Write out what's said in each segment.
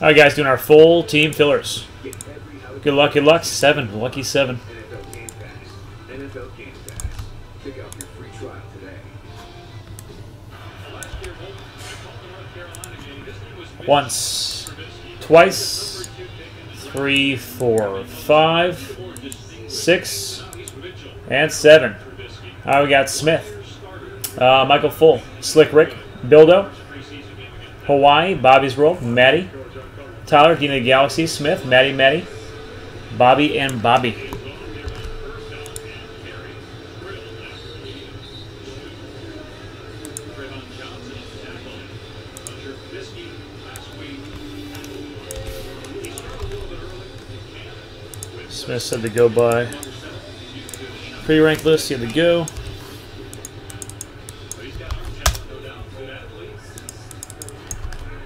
All right, guys, doing our full team fillers. Good luck, good luck. Seven, lucky seven. Once, twice, three, four, five, six, and seven. All right, we got Smith, uh, Michael Full, Slick Rick, Bildo, Hawaii, Bobby's World, Maddie, Tyler, Dina Galaxy, Smith, Maddie, Maddie, Bobby, and Bobby. Smith said to go by. Pre-rank list, you had to go.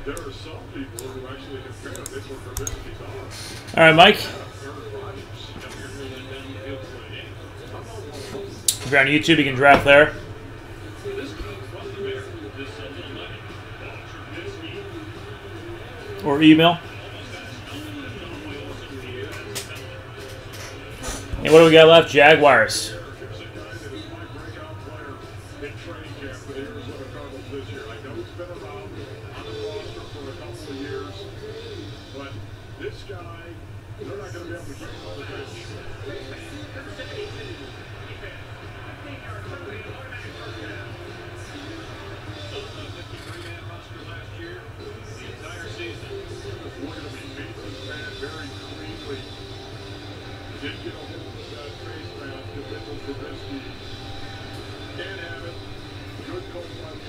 All right, Mike. If you're on YouTube, you can draft there. Or email. And what do we got left? Jaguars. This year. I know he's been around on the roster for a couple of years, but this guy, they're not going to be able to keep him on the bench.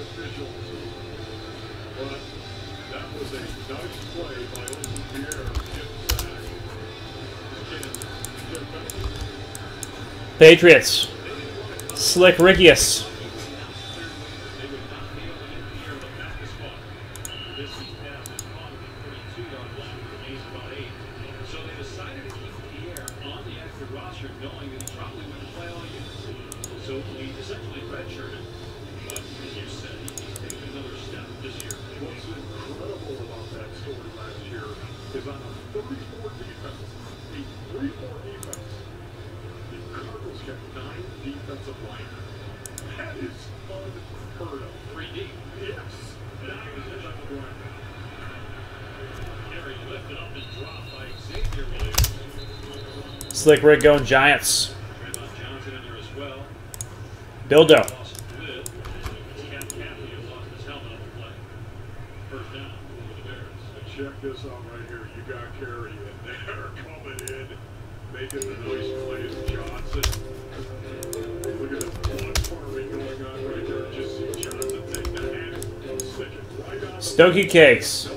Officials. But that was a nice play by Olsen Pierre to get the sack. Again, get back. Patriots. Slick Rickius. So he essentially redshirted. But as you said, he's taken another step this year. What's incredible about that Slick Rick going Giants. Trayvon Johnson in there as well. Bildo. Lost with Scott Caffey who lost his helmet on the play. First down for the Bears. And check this out right here. You got Carey in there coming in, making the nice plays. Johnson. Look at the blood farming going on right there. Just see Johnson take the hand, stick it right on Stokey Cakes.